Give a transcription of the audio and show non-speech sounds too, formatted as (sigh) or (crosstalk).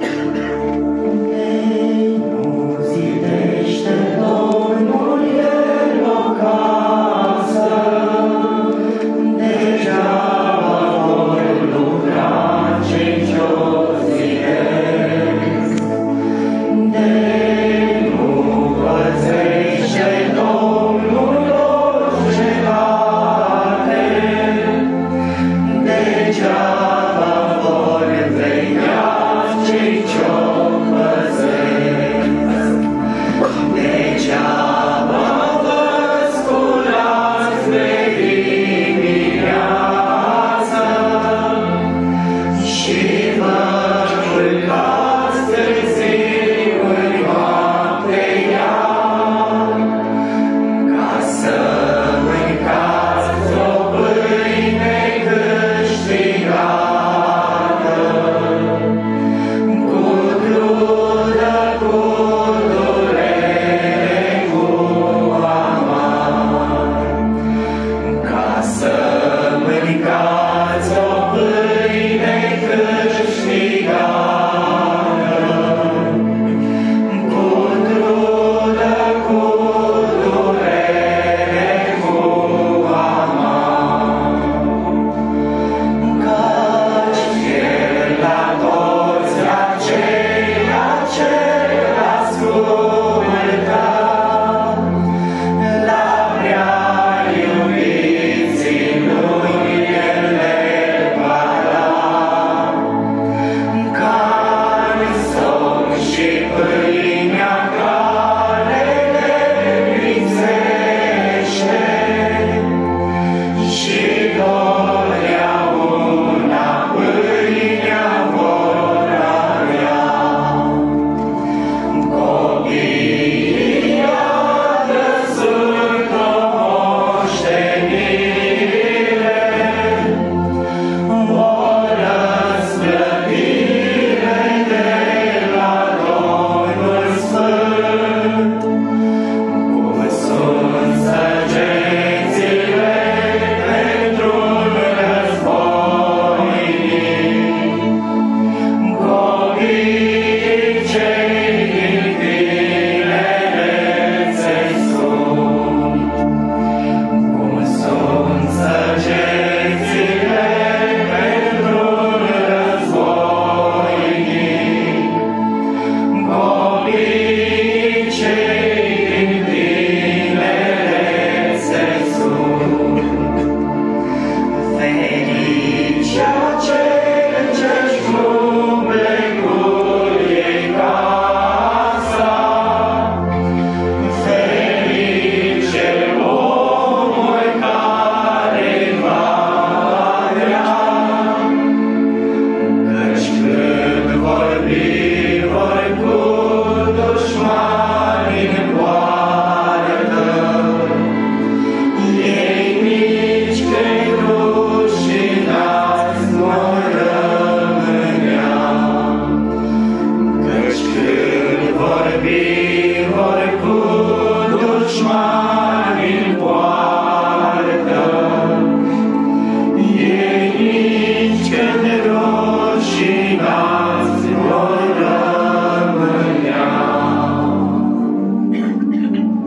う (laughs) be.